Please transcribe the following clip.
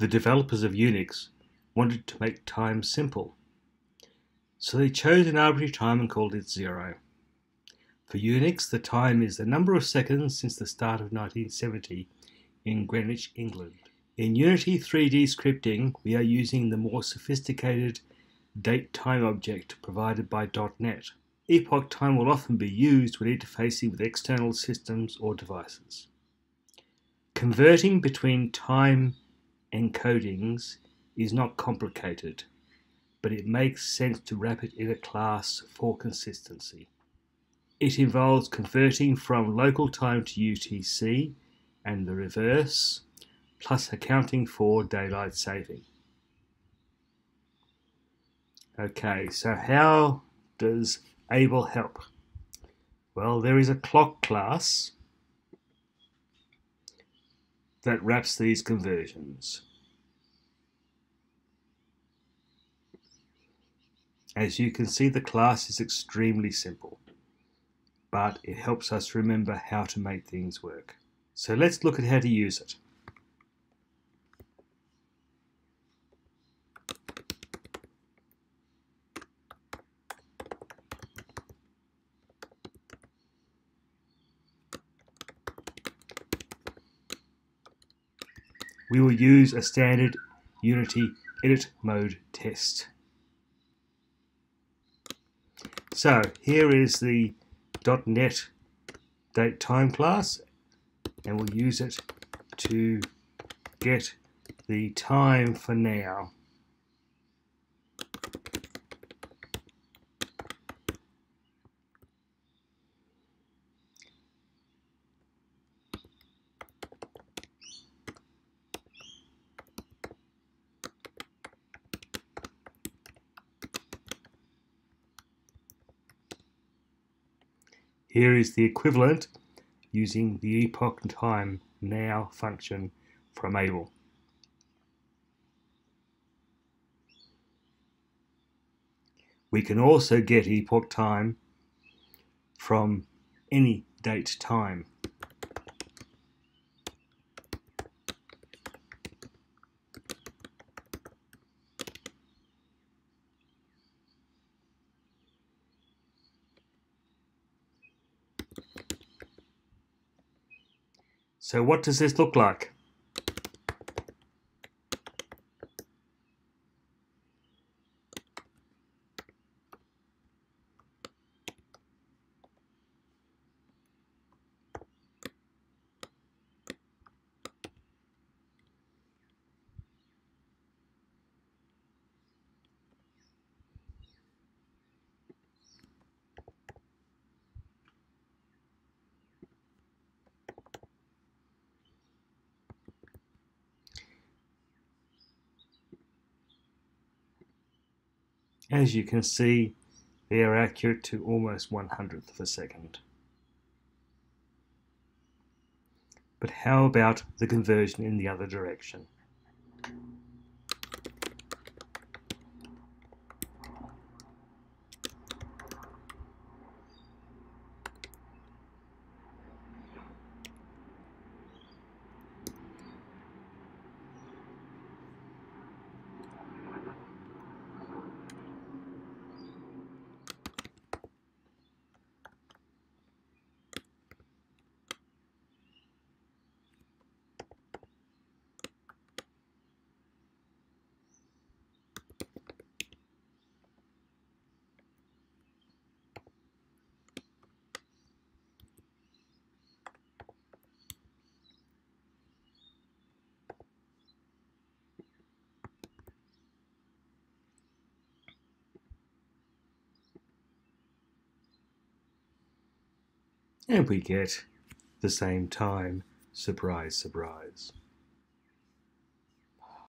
The developers of Unix wanted to make time simple. So they chose an arbitrary time and called it zero. For Unix, the time is the number of seconds since the start of 1970 in Greenwich, England. In Unity 3D scripting, we are using the more sophisticated date time object provided by .NET. Epoch time will often be used when interfacing with external systems or devices. Converting between time encodings is not complicated, but it makes sense to wrap it in a class for consistency. It involves converting from local time to UTC and the reverse, plus accounting for daylight saving. Okay, so how does Able help? Well, there is a clock class that wraps these conversions. As you can see, the class is extremely simple, but it helps us remember how to make things work. So let's look at how to use it. We will use a standard Unity edit mode test. So here is the .NET date time class and we'll use it to get the time for now. Here is the equivalent using the epoch time now function from Able. We can also get epoch time from any date time. So what does this look like? As you can see, they are accurate to almost one hundredth of a second. But how about the conversion in the other direction? And we get the same time. Surprise, surprise.